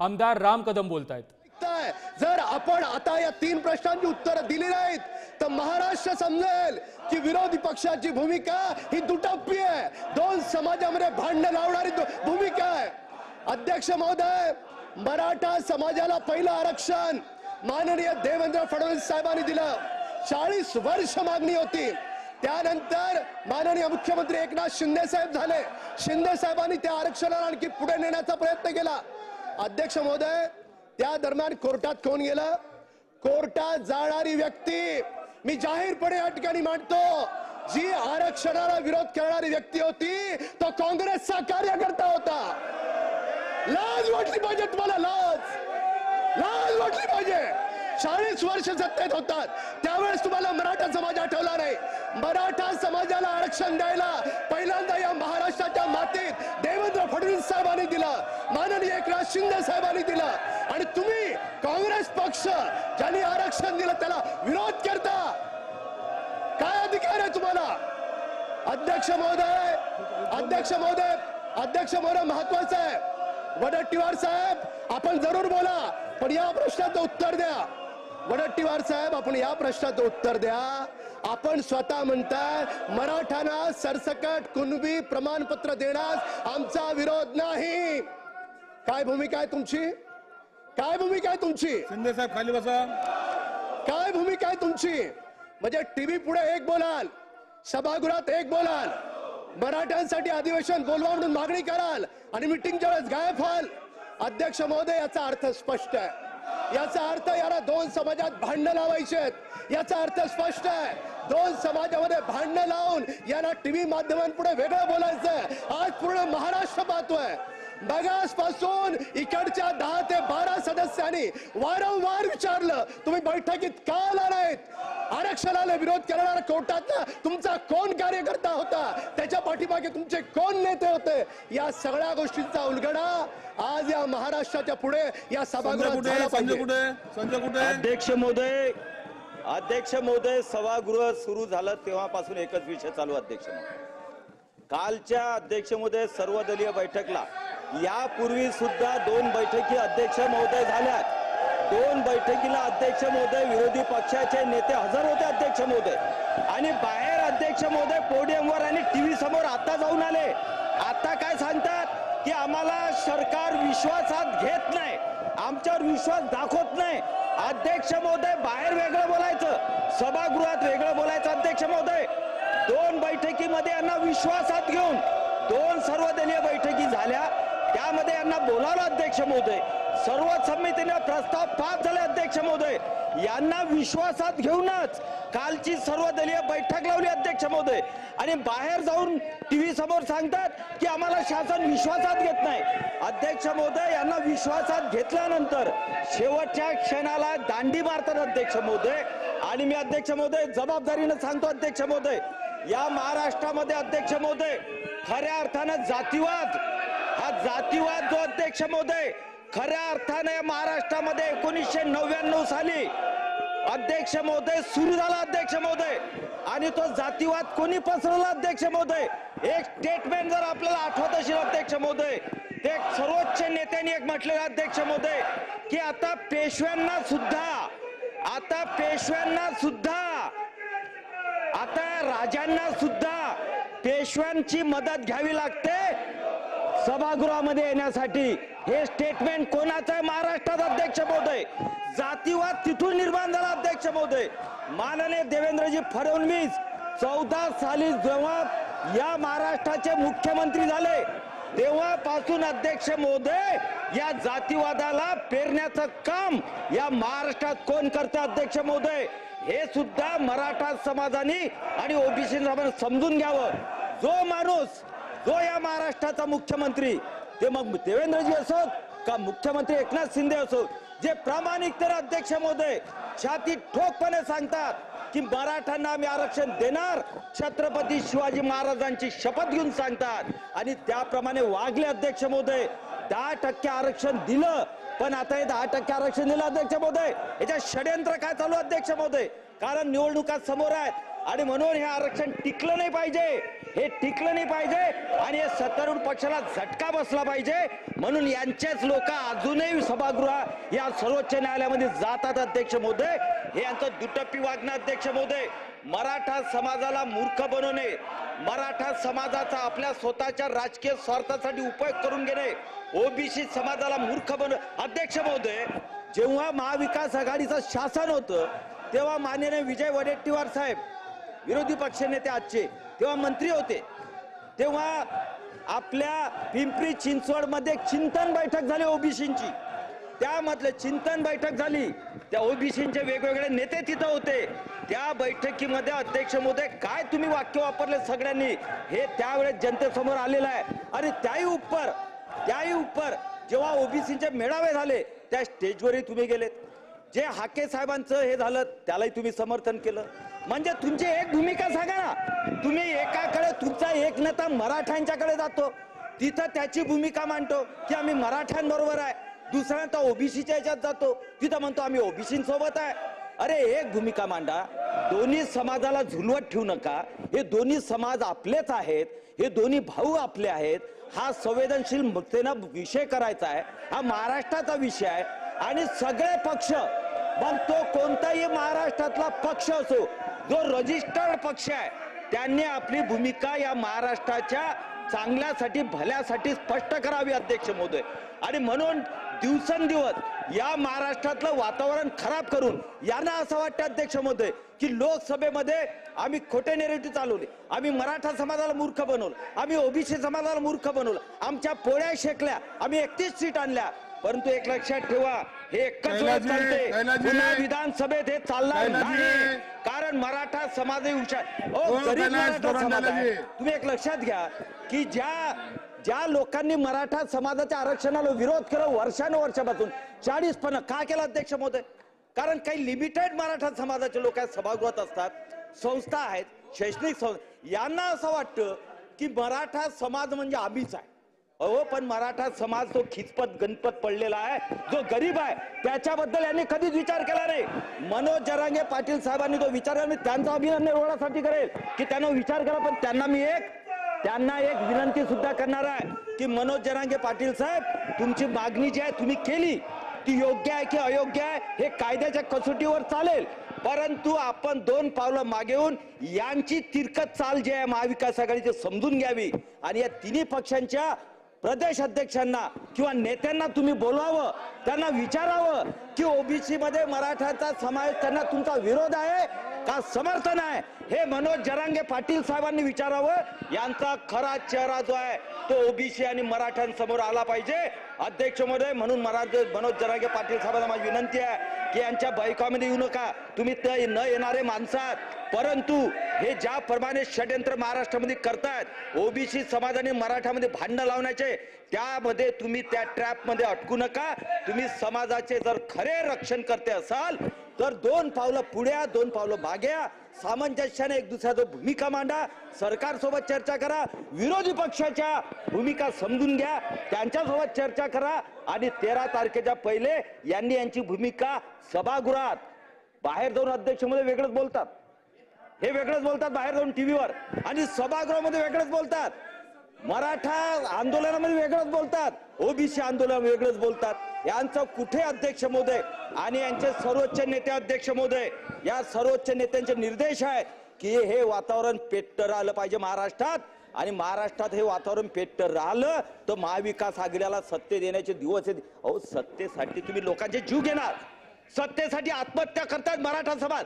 आमदार राम कदम बोलतायत. आहेत जर आपण आता या तीन प्रश्नांची उत्तरं दिली नाहीत तर महाराष्ट्र समजेल की विरोधी पक्षाची भूमिका ही दुटप्पी आहे. दोन समाजामध्ये भांडण लावणारी भूमिका आहे. अध्यक्ष महोदय मराठा समाजाला पहिलं आरक्षण माननीय देवेंद्र फडणवीस साहेबांनी दिलं. चाळीस वर्ष मागणी होती. त्यानंतर माननीय मुख्यमंत्री एकनाथ शिंदे साहेब झाले. शिंदे साहेबांनी त्या आरक्षणाला आणखी पुढे नेण्याचा प्रयत्न केला. अध्यक्ष महोदय त्या दरम्यान कोर्टात कोण गेलं? कोर्टात जाणारी व्यक्ती मी जाहीरपणे या ठिकाणी मांडतो जी आरक्षणाला विरोध करणारी व्यक्ती होती तो काँग्रेसचा कार्यकर्ता होता. लाज वाटली पाहिजे तुम्हाला लाज. लाज वाटली पाहिजे. चाळीस वर्ष सत्तेत होतात. त्यावेळेस तुम्हाला मराठा समाज आठवला नाही. मराठा समाजाला आरक्षण द्यायला पहिल्यांदा या महाराष्ट्राच्या मातीत देवेंद्र फडणवीस साहेबांनी दिलं. माननीय एकनाथ शिंदे साहेबांनी दिलं. आणि तुम्ही काँग्रेस पक्ष ज्यांनी आरक्षण दिलं त्याला विरोध करता. काय अधिकार आहे तुम्हाला? अध्यक्ष महोदय अध्यक्ष महोदय अध्यक्ष महोदय महत्वाचं आहे. वडट्टीवार साहेब आपण जरूर बोला पण या प्रश्नाचं उत्तर द्या. वडट्टीवार साहेब आपण या प्रश्नाचं उत्तर द्या. आपण स्वतः म्हणताय मराठांना सरसकट कुणबी प्रमाणपत्र देण्यास आमचा विरोध नाही. काय भूमिका आहे तुमची? काय भूमिका आहे तुमची? शिंदे साहेब खाली बसा. काय भूमिका आहे तुमची? म्हणजे टीव्ही पुढे एक बोलाल सभागृहात एक बोलाल मराठ्यांसाठी अधिवेशन बोलवा म्हणून मागणी कराल आणि मिटिंगच्या वेळेस गायब व्हाल. अध्यक्ष महोदय याचा अर्थ स्पष्ट आहे. याचा अर्थ याला दोन समाजात भांडणं लावायचे आहेत. याचा अर्थ स्पष्ट आहे. दोन समाजामध्ये भांडणं लावून याला टीव्ही माध्यमांपुढे वेगळं बोलायचं आज पूर्ण महाराष्ट्र पाहतोय. मगासपासून इकडच्या दहा ते सदस्यांनी वारंवार विचारलं तुम्ही बैठकीत का आला नाहीत? आरक्षणाला विरोध करणारा कोर्टात तुमचा कोण कार्यकर्ता होता? त्याच्या पाठीमागे तुमचे कोण नेते होते? या सगळ्या गोष्टींचा उलगडा आज या महाराष्ट्राच्या पुढे या सभागृहात अध्यक्ष महोदय अध्यक्ष महोदय सभागृह सुरू झालं तेव्हापासून एकच विषय चालू अध्यक्ष महोदय. कालच्या अध्यक्ष महोदय सर्वदलीय बैठकला यापूर्वी सुद्धा दोन बैठकी अध्यक्ष महोदय झाल्या दोन बैठकीला अध्यक्ष महोदय विरोधी पक्षाचे नेते हजर होते अध्यक्ष महोदय. आणि बाहेर अध्यक्ष महोदय पोडियमवर आणि टीव्ही समोर आता जाऊन आले. आता काय सांगतात? की आम्हाला सरकार विश्वासात घेत नाही. आमच्यावर विश्वास दाखवत नाही. अध्यक्ष महोदय बाहेर वेगळं बोलायचं. सभागृहात वेगळं बोलायचं अध्यक्ष महोदय. दोन बैठकीमध्ये यांना विश्वासात घेऊन दोन सर्वदलीय बैठकी झाल्या. त्यामध्ये यांना बोलावलं अध्यक्ष महोदय. सर्व समितीने प्रस्ताव पास झाले अध्यक्ष महोदय. यांना विश्वासात घेऊनच कालची सर्वदलीय बैठक लावली अध्यक्ष महोदय. आणि बाहेर जाऊन टीव्ही समोर सांगतात की आम्हाला शासन विश्वासात घेत नाही. अध्यक्ष महोदय यांना विश्वासात घेतल्यानंतर शेवटच्या क्षणाला दांडी मारतात अध्यक्ष महोदय. आणि मी अध्यक्ष महोदय जबाबदारीनं सांगतो अध्यक्ष महोदय. या महाराष्ट्रामध्ये अध्यक्ष महोदय खऱ्या अर्थानं जातीवाद हा जातीवाद जो अध्यक्ष महोदय खऱ्या अर्थाने महाराष्ट्रामध्ये एकोणीसशे नव्याण्णव साली अध्यक्ष महोदय सुरू झाला अध्यक्ष महोदय. आणि तो जातीवाद कोणी पसरवला अध्यक्ष महोदय? एक स्टेटमेंट जर आपल्याला आठवत असेल अध्यक्ष महोदय ते सर्वोच्च नेत्यांनी एक म्हटलेलं अध्यक्ष महोदय की आता पेशव्यांना सुद्धा आता पेशव्यांना सुद्धा आता राजांना सुद्धा पेशव्यांची मदत घ्यावी लागते. सभागृहामध्ये येण्यासाठी हे स्टेटमेंट कोणाचं आहे? महाराष्ट्रात अध्यक्ष महोदय. जातीवाद तिथून निर्माण झाला अध्यक्ष महोदय. माननीय देवेंद्रजी फडणवीस चौदा साली जेव्हा या महाराष्ट्राचे मुख्यमंत्री झाले तेव्हापासून अध्यक्ष महोदय या जातीवादाला पेरण्याचं काम या महाराष्ट्रात कोण करतं अध्यक्ष महोदय? हे सुद्धा मराठा समाजाने आणि ओबीसी समाजाने समजून घ्यावं. जो माणूस तो या महाराष्ट्राचा मुख्यमंत्री. ते मग देवेंद्रजी असोत का मुख्यमंत्री एकनाथ शिंदे असोत? जे प्रामाणिकतेने अध्यक्ष महोदय छाती ठोकपणे सांगतात की मराठ्यांना आम्ही आरक्षण देणार. छत्रपती शिवाजी महाराजांची शपथ घेऊन सांगतात. आणि त्याप्रमाणे वागले अध्यक्ष महोदय दहा टक्के आरक्षण दिलं. पण आता हे दहा टक्के आरक्षण दिलं अध्यक्ष महोदय. याच्यात षडयंत्र काय चालू अध्यक्ष महोदय? कारण निवडणुका समोर आहेत. आणि म्हणून हे आरक्षण टिकलं नाही पाहिजे. हे टिकलं नाही पाहिजे आणि हे सत्तारूढ पक्षाला झटका बसला पाहिजे. म्हणून यांचेच लोक अजूनही सभागृह या सर्वोच्च न्यायालयामध्ये जातात अध्यक्ष महोदय हे यांचं दुटप्पी वागणं अध्यक्ष महोदय मराठा समाजाला मूर्ख बनवणे मराठा समाजाचा आपल्या स्वतःच्या राजकीय स्वार्थासाठी उपयोग करून घेणे ओबीसी समाजाला मूर्ख बन अध्यक्ष महोदय जेव्हा महाविकास आघाडीचं शासन होतं तेव्हा माननीय विजय वडेट्टीवार साहेब विरोधी पक्षनेते आजचे. तेव्हा मंत्री होते. तेव्हा आपल्या पिंपरी चिंचवडमध्ये चिंतन बैठक झाली ओबीसींची. त्यामधलं चिंतन बैठक झाली. त्या ओबीसींचे वेगवेगळे नेते तिथं होते. त्या बैठकीमध्ये अध्यक्ष मोदय काय तुम्ही वाक्य वापरले सगळ्यांनी? हे त्यावेळेस जनतेसमोर आलेलं आहे. आणि त्याही उपर त्याही उपर जेव्हा ओबीसीचे मेळावे झाले त्या स्टेजवरही तुम्ही गेलेत. जे हाके साहेबांचं हे झालं त्यालाही तुम्ही समर्थन केलं. म्हणजे तुमची एक भूमिका सांगा ना. तुम्ही एकाकडे तुमचा एक नेता मराठ्यांच्याकडे जातो. तिथं त्याची भूमिका मांडतो की आम्ही मराठ्यांबरोबर आहे. दुसरा नेता ओबीसीच्या याच्यात जातो. तिथं म्हणतो आम्ही ओबीसी सोबत आहे. अरे एक भूमिका मांडा. दोन्ही समाजाला झुलवत ठेवू नका. हे दोन्ही समाज आपलेच आहेत. हे दोन्ही भाऊ आपले आहेत. हा संवेदनशील मुक्तेनं विषय करायचा आहे. हा महाराष्ट्राचा विषय आहे. आणि सगळे पक्ष मग तो कोणताही महाराष्ट्रातला पक्ष असो जो रजिस्टर्ड पक्ष आहे त्यांनी आपली भूमिका या महाराष्ट्राच्या चांगल्यासाठी भल्यासाठी स्पष्ट करावी अध्यक्ष महोदय. आणि म्हणून दिवसेंदिवस या महाराष्ट्रातलं वातावरण खराब करून यांना असं वाटतं अध्यक्ष महोदय की लोकसभेमध्ये आम्ही खोटे नेरेटिव्ह चालवले आम्ही मराठा समाजाला मूर्ख बनवलं आम्ही ओबीसी समाजाला मूर्ख बनवलं आमच्या पोळ्या शेकल्या आम्ही एकतीस सीट आणल्या परंतु एक लक्षात ठेवा हे एकच वेळ चालते. पुन्हा विधानसभेत हे चालणार. नाही कारण मराठा हुशार हो, समाज. तुम्ही एक लक्षात घ्या की ज्या ज्या लोकांनी मराठा समाजाच्या आरक्षणाला विरोध केला वर्षानुवर्षापासून चाळीस पण का केला अध्यक्ष महोदय कारण काही लिमिटेड मराठा समाजाचे लोक आहेत सभागृहात असतात संस्था आहेत शैक्षणिक संस्था यांना असं वाटतं की मराठा समाज म्हणजे आम्हीच आहे अहो पण मराठा समाज तो खिचपत गणपत पडलेला आहे. जो गरीब आहे त्याच्याबद्दल यांनी कधीच विचार केला नाही. मनोज जरांगे पाटील साहेबांनी तो विचार मी त्यांचा अभिनंदन एवढ्यासाठी करेल की त्यांना विचार केला पण त्यांना मी एक त्यांना एक विनंती सुद्धा करणार आहे की मनोज जरांगे पाटील साहेब तुमची मागणी जी आहे तुम्ही केली. ती योग्य आहे की अयोग्य आहे हे कायद्याच्या कसोटीवर चालेल. परंतु आपण दोन पावलं मागे येऊन यांची तिरकत चाल जी आहे महाविकास आघाडीची समजून घ्यावी. आणि या तिन्ही पक्षांच्या प्रदेश अध्यक्षांना किंवा नेत्यांना तुम्ही बोलवावं त्यांना विचारावं की ओबीसी मध्ये मराठ्याचा समावेश त्यांना तुमचा विरोध आहे का समर्थन आहे? हे मनोज जरांगे पाटील साहेबांनी विचारावं. यांचा खरा चेहरा जो आहे तो ओबीसी आणि मराठ्यांसमोर आला पाहिजे. अध्यक्ष महोदय म्हणून मराठ मनोज जरांगे पाटील साहेबांना माझी विनंती आहे. की यांच्या बैठकामध्ये येऊ नका. तुम्ही ते न येणारे माणसात. परंतु हे ज्याप्रमाणे षडयंत्र षड्यंत्र महाराष्ट्रामध्ये करतात ओबीसी समाजाने मराठामध्ये भांडणं लावण्याचे त्यामध्ये तुम्ही त्या ट्रॅपमध्ये अटकू नका. तुम्ही समाजाचे जर खरे रक्षण करते असाल तर दोन पावलं पुढ्या दोन पावलं माग्या. सामंजस्याने एक दुसऱ्याचं भूमिका मांडा. सरकारसोबत चर्चा करा. विरोधी पक्षाच्या भूमिका समजून घ्या. त्यांच्यासोबत चर्चा करा. आणि तेरा तारखेच्या पहिले यांनी यांची भूमिका सभागृहात बाहेर जाऊन अध्यक्षमध्ये वेगळंच बोलतात. हे वेगळंच बोलतात बाहेर जाऊन टीव्हीवर. आणि सभागृहामध्ये वेगळंच बोलतात. मराठा आंदोलनामध्ये वेगळंच बोलतात. ओबीसी आंदोलन वेगळंच बोलतात. यांचं कुठे अध्यक्ष मोदय आणि यांचे सर्वोच्च नेते अध्यक्ष मोदय या सर्वोच्च नेत्यांचे निर्देश आहे की हे वातावरण पेट्ट राहिलं पाहिजे महाराष्ट्रात. आणि महाराष्ट्रात हे वातावरण पेट्ट राहिलं तर महाविकास आघाडीला सत्ते देण्याचे दिवस आहेत. अहो सत्तेसाठी तुम्ही लोकांचे जीव घेणार. सत्तेसाठी आत्महत्या करतात मराठा समाज.